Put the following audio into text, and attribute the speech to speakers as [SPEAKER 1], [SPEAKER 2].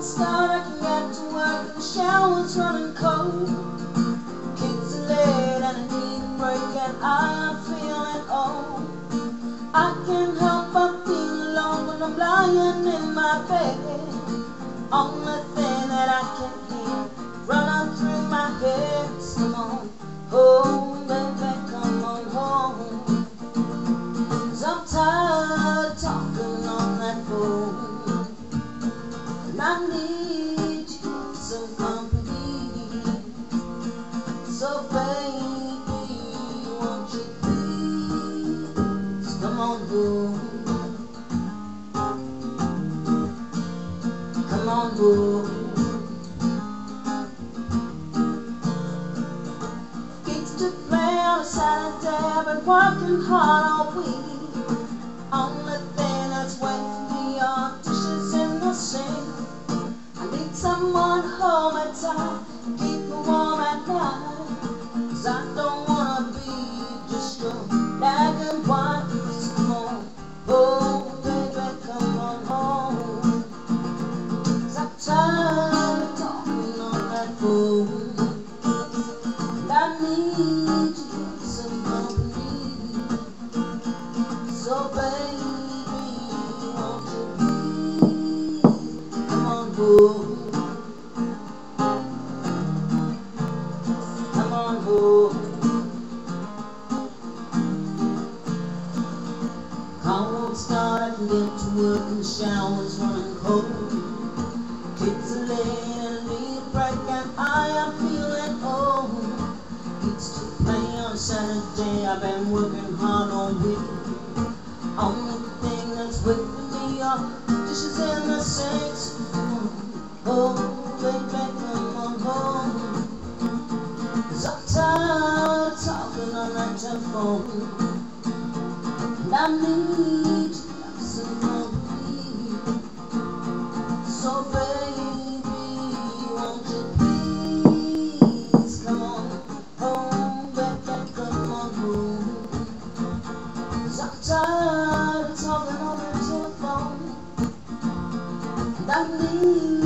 [SPEAKER 1] Start, I can get to work, the shower's running cold. Kids are late and I need a break, and I am feeling old. I can't help but feel alone when I'm lying in my bed. Only thing that I can hear Gigs to play on a Saturday. I've been working hard all week. Someone at time to keep me warm at night. Cause I don't wanna be just your nagging wife. Come on home, baby, come on home. Cause I'm tired of talking on that phone. And I need you some company. So baby, won't you please come on home? Get to work and shower's running cold. Kids are need a break and I am feeling old. It's to play on Saturday, I've been working hard all week. Only thing that's waiting me are dishes in the sinks. Oh, baby, come on home. Cause I'm tired of talking on that telephone. And I need tired of talking on the telephone. And I